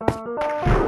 Música